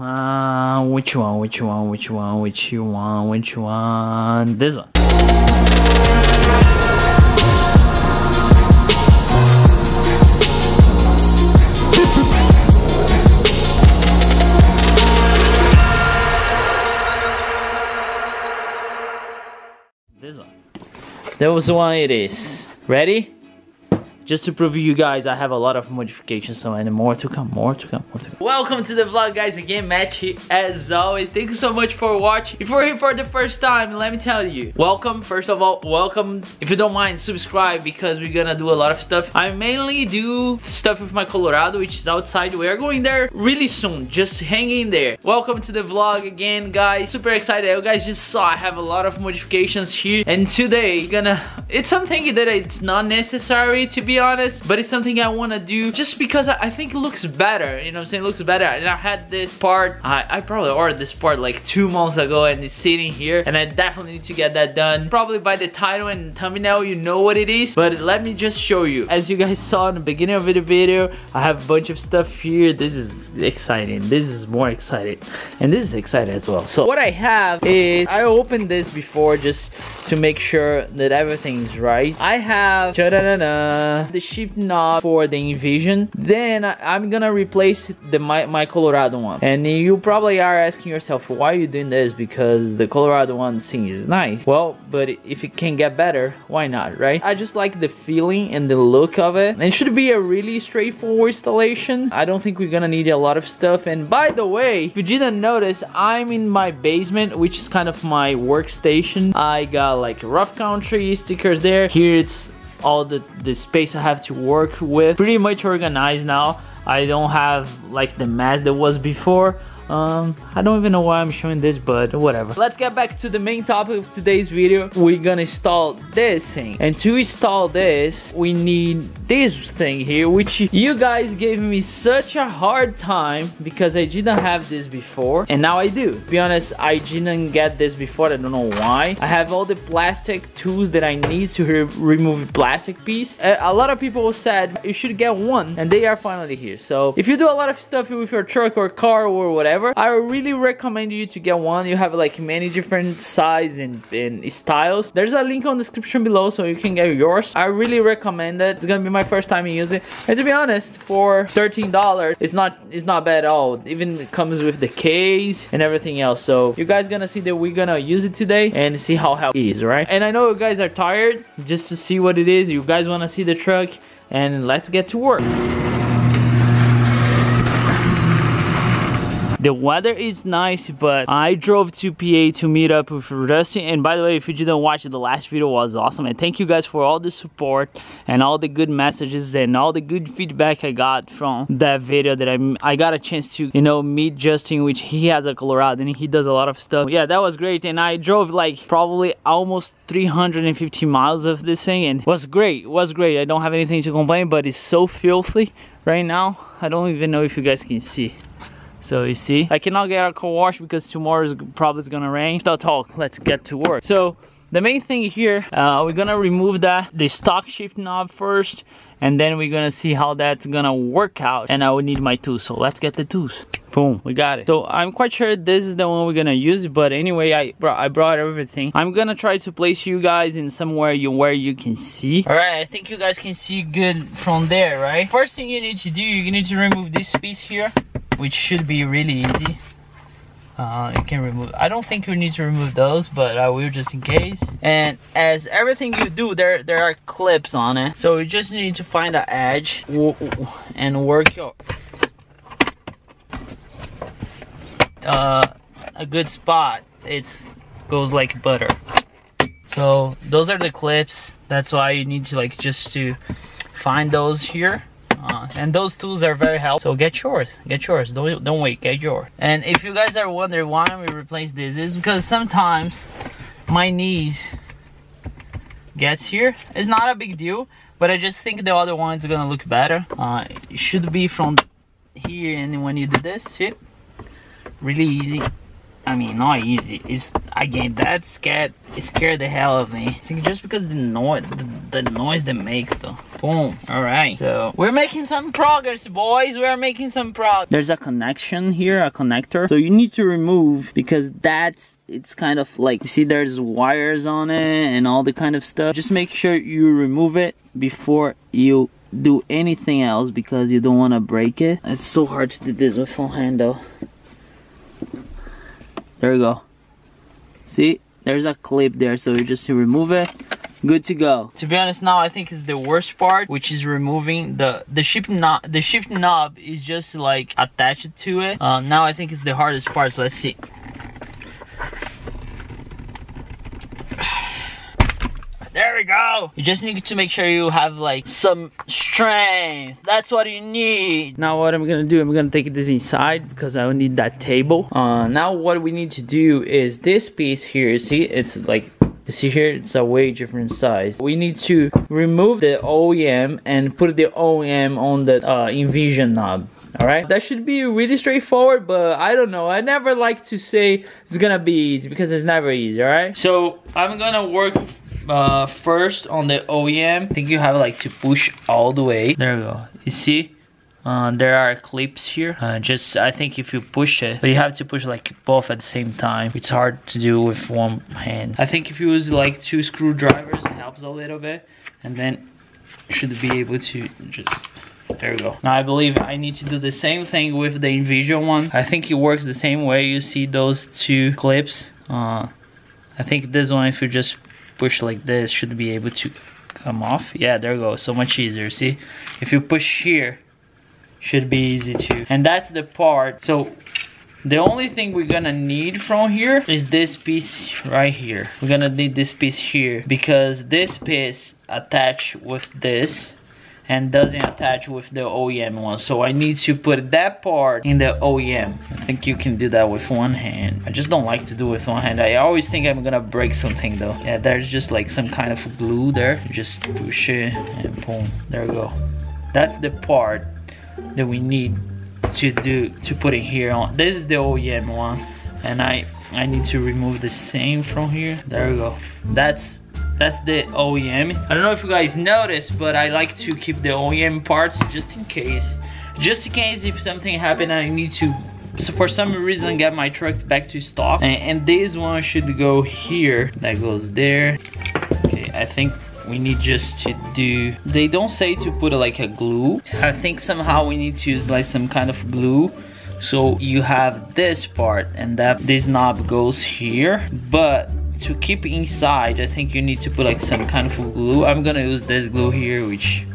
Uh, which one? Which one? Which one? Which one? Which one? This one. This one. That was the one it is. Ready? Just to prove you guys, I have a lot of modifications, so and more to come, more to come, more to come. Welcome to the vlog, guys. Again, Matt here, as always. Thank you so much for watching. If you're here for the first time, let me tell you, welcome. First of all, welcome. If you don't mind, subscribe because we're gonna do a lot of stuff. I mainly do stuff with my Colorado, which is outside. We are going there really soon. Just hang in there. Welcome to the vlog again, guys. Super excited. You guys just saw I have a lot of modifications here, and today gonna. It's something that it's not necessary to be honest, but it's something I want to do just because I, think it looks better. You know what I'm saying? It looks better. And I had this part, I, I probably ordered this part like two months ago and it's sitting here and I definitely need to get that done. Probably by the title and thumbnail, you know what it is, but let me just show you. As you guys saw in the beginning of the video, I have a bunch of stuff here. This is exciting. This is more exciting. And this is exciting as well. So what I have is, I opened this before just to make sure that right. I have, the shift knob for the Envision. Then I'm gonna replace the my, my Colorado one. And you probably are asking yourself, why are you doing this? Because the Colorado one seems nice. Well, but if it can get better, why not, right? I just like the feeling and the look of it. And it should be a really straightforward installation. I don't think we're gonna need a lot of stuff. And by the way, if you didn't notice, I'm in my basement, which is kind of my workstation. I got like rough country stickers there. Here it's all the, the space I have to work with. Pretty much organized now. I don't have like the mess that was before. Um, I don't even know why I'm showing this, but whatever. Let's get back to the main topic of today's video. We're gonna install this thing. And to install this, we need this thing here, which you guys gave me such a hard time because I didn't have this before. And now I do. To be honest, I didn't get this before. I don't know why. I have all the plastic tools that I need to re remove plastic piece. A lot of people said you should get one and they are finally here. So if you do a lot of stuff with your truck or car or whatever, whatever i really recommend you to get one. You have like many different size and, and styles. There's a link on the description below so you can get yours. I really recommend it. It's gonna be my first time using it. And to be honest for 13 dollars it's not it's not bad at all. Even comes with the case and everything else. So you guys gonna see that we're gonna use it today and see how it is right? And i know you guys are tired just to see what it is. You guys want to see the truck and let's get to work The weather is nice, but I drove to PA to meet up with Rusty. And by the way, if you didn't watch it, the last video was awesome. And thank you guys for all the support and all the good messages and all the good feedback I got from that video that I, I got a chance to, you know, meet Justin, which he has a Colorado and he does a lot of stuff. Yeah, that was great. And I drove like probably almost 350 miles of this thing and was great. Was great. I don't have anything to complain, but it's so filthy right now. I don't even know if you guys can see. So you see, I cannot get a car wash because tomorrow is probably gonna rain. Without talk, let's get to work. So the main thing here, uh, we're gonna remove that, the stock shift knob first, and then we're gonna see how that's gonna work out. And I would need my tools, so let's get the tools. Boom, we got it. So I'm quite sure this is the one we're gonna use, but anyway, I brought, I brought everything. I'm gonna try to place you guys in somewhere you where you can see. All right, I think you guys can see good from there, right? First thing you need to do, you need to remove this piece here which should be really easy. Uh, you can remove, I don't think you need to remove those, but I will just in case. And as everything you do, there, there are clips on it. So you just need to find an edge and work your, uh, a good spot. It's goes like butter. So those are the clips. That's why you need to like just to find those here and those tools are very helpful. So get yours. Get yours. Don't don't wait. Get yours and if you guys are wondering why we replace this is because sometimes my knees gets here. It's not a big deal but i just think the other one's gonna look better. Uh, it should be from here. And when you do this see? Really easy I mean, not easy. It's again, that scared scared the hell of me. I think just because the noise, the, the noise that makes though. Boom. All right. So we're making some progress, boys. We're making some progress. There's a connection here, a connector. So you need to remove because that's it's kind of like you see there's wires on it and all the kind of stuff. Just make sure you remove it before you do anything else because you don't want to break it. It's so hard to do this with one hand though. There we go. See, there's a clip there, so you just remove it. Good to go. To be honest, now I think is the worst part, which is removing the the shift knob. The shift knob is just like attached to it. Uh, now I think it's the hardest part. So let's see. There we go. You just need to make sure you have like some strength. That's what you need. Now what I'm gonna do, I'm gonna take this inside because I need that table. Uh, now what we need to do is this piece here, see, it's like you see here, it's a way different size. We need to remove the OEM and put the OEM on the uh, Envision knob. Alright, that should be really straightforward, but I don't know. I never like to say it's gonna be easy because it's never easy, alright? So I'm gonna work uh, first on the OEM, I think you have like to push all the way. There we go. You see? Uh, there are clips here. Uh, just I think if you push it, but you have to push like both at the same time. It's hard to do with one hand. I think if you use like two screwdrivers, it helps a little bit, and then you should be able to just. There we go. Now I believe I need to do the same thing with the Envision one. I think it works the same way. You see those two clips. Uh, I think this one, if you just push like this should be able to come off. Yeah there goes so much easier see? If you push here should be easy too. And that's the part so the only thing we're gonna need from here is this piece right here. We're gonna need this piece here because this piece attached with this and doesn't attach with the OEM one. So I need to put that part in the OEM. I think you can do that with one hand. I just don't like to do with one hand. I always think I'm gonna break something though. Yeah, there's just like some kind of glue there. just push it and boom, there we go. That's the part that we need to do to put it here on. This is the OEM one and I I need to remove the same from here. There we go. That's that's the OEM. I don't know if you guys noticed, but I like to keep the OEM parts just in case. Just in case if something happened I need to so for some reason get my truck back to stock. And, and, this one should go here. That goes there. Okay i think we need just to do they don't say to put like a glue. I think somehow we need to use like some kind of glue. So you have this part and that this knob goes here. But to keep inside I think you need to put like some kind of glue. I'm gonna use this glue here which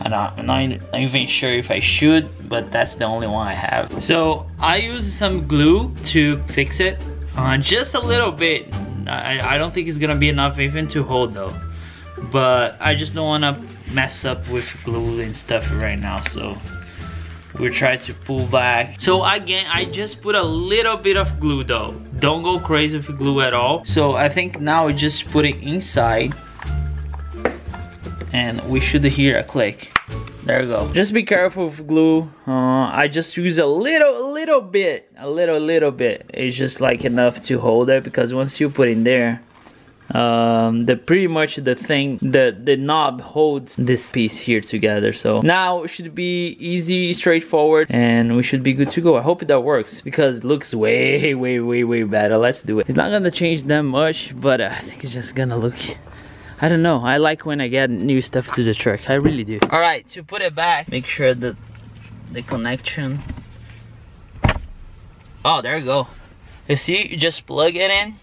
I'm not, I'm not even sure if I should but that's the only one I have. So I use some glue to fix it uh, just a little bit. I, I don't think it's gonna be enough even to hold though. But I just don't want to mess up with glue and stuff right now so we try to pull back. So again i just put a little bit of glue though. Don't go crazy with glue at all. So i think now we just put it inside. And we should hear a click. There we go. Just be careful with glue. Uh, i just use a little little bit. A little little bit. It's just like enough to hold it because once you put in there um, the pretty much the thing the the knob holds this piece here together. So now it should be easy straightforward and we should be good to go. I hope that works because it looks way way way way better. Let's do it. It's not gonna change that much but I think it's just gonna look I don't know. I like when I get new stuff to the truck. I really do. All right to put it back make sure that the connection. Oh there you go. You see you just plug it in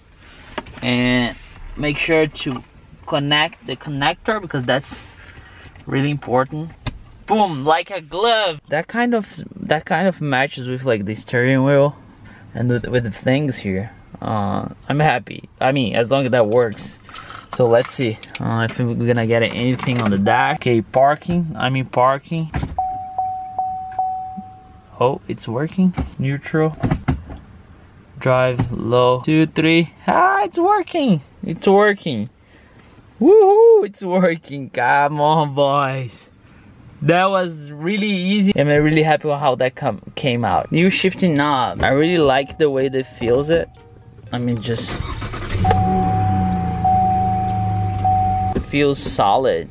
and make sure to connect the connector because that's really important. Boom like a glove. That kind of that kind of matches with like the steering wheel and with, with the things here. Uh, i'm happy. I mean as long as that works. So let's see. Uh, if we're gonna get anything on the dash okay parking i mean parking. Oh it's working. Neutral drive low, two, three. Ah, it's working. It's working. Woohoo, it's working. Come on, boys. That was really easy and I'm really happy with how that come, came out. New shifting knob. I really like the way that feels it. I mean, just... It feels solid.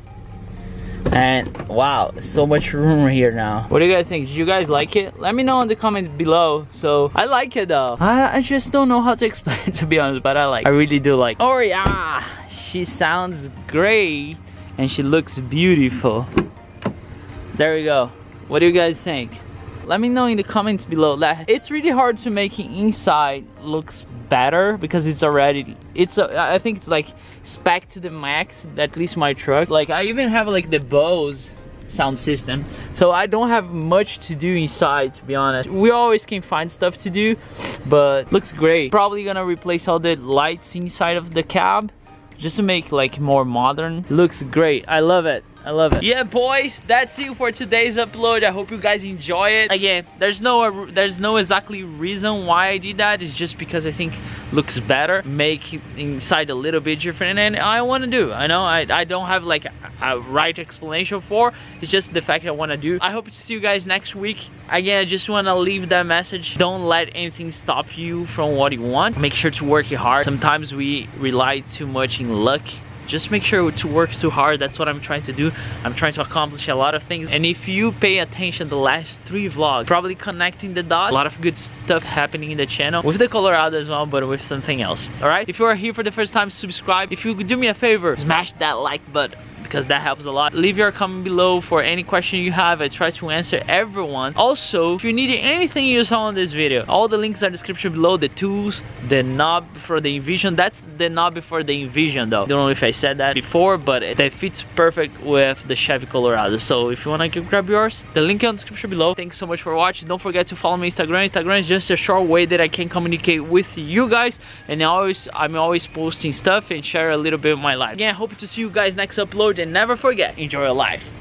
And wow, so much room here now. What do you guys think? Did you guys like it? Let me know in the comment below. So I like it though. I, I just don't know how to explain it to be honest, but I like. I really do like. Oh yeah, she sounds great and she looks beautiful. There we go. What do you guys think? Let me know in the comments below that it's really hard to make it inside looks better because it's already it's a, I think it's like spec to the max at least my truck. Like I even have like the Bose sound system. So I don't have much to do inside to be honest. We always can find stuff to do but looks great. Probably gonna replace all the lights inside of the cab just to make like more modern. Looks great. I love it I love it. Yeah, boys, that's it for today's upload. I hope you guys enjoy it. Again, there's no uh, there's no exactly reason why I did that. It's just because I think looks better, make inside a little bit different, and I want to do. I know I, I don't have like a, a right explanation for. It's just the fact I want to do. I hope to see you guys next week. Again, I just want to leave that message. Don't let anything stop you from what you want. Make sure to work hard. Sometimes we rely too much in luck just make sure to work too hard. That's what i'm trying to do. I'm trying to accomplish a lot of things. And if you pay attention the last three vlogs probably connecting the dots a lot of good stuff happening in the channel with the colorado as well but with something else. All right? If you are here for the first time subscribe. If you could do me a favor smash that like button because that helps a lot. Leave your comment below for any question you have. I try to answer everyone. Also, if you need anything you saw in this video, all the links are in the description below. The tools, the knob for the Envision. That's the knob before the Envision though. I Don't know if I said that before, but it fits perfect with the Chevy Colorado. So if you want to grab yours, the link in the description below. Thanks so much for watching. Don't forget to follow me Instagram. Instagram is just a short way that I can communicate with you guys. And I always, I'm always posting stuff and share a little bit of my life. Again, I hope to see you guys next upload and never forget, enjoy your life.